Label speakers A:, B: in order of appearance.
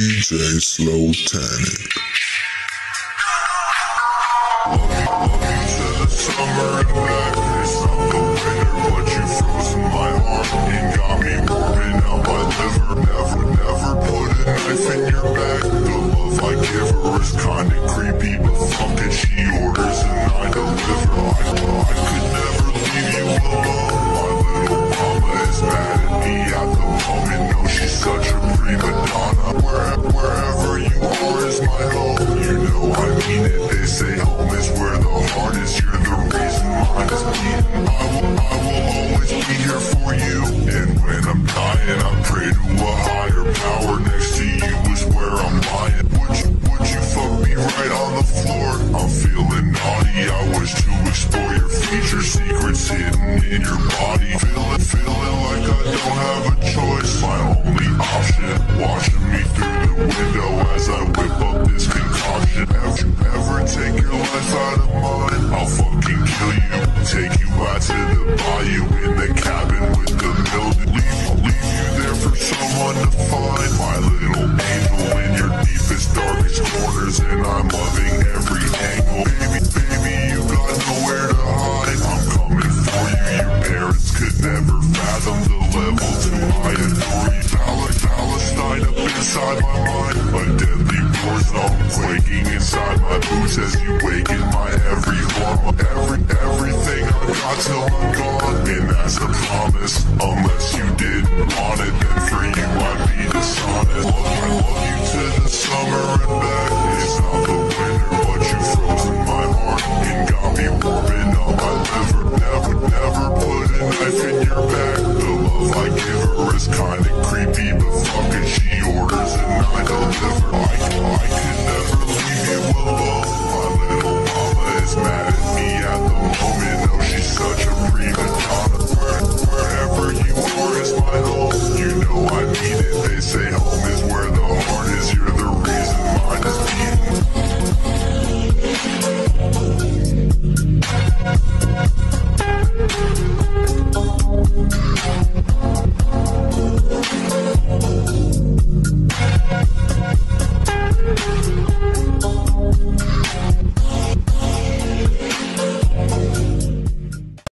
A: DJ Slow Tanic.
B: Summer and back, You know I mean it. They say home is where the heart is. You're the reason mine is. I will, I will always be here for you. And when I'm dying, I pray to a higher power. Next to you is where I'm lying. Would you, would you fuck me right on the floor? I'm feeling naughty. I wish to explore your features, secrets hidden in your body. Feeling, feeling like I don't have a choice. My only option, fathom the level to I adore you. Pal- Palestine up inside my mind. A deadly war zone quaking inside my boots as you waken my every hormone. Every, everything I got till I'm gone. And that's a promise. Unless you didn't want it, then for you I'd be dishonest. Love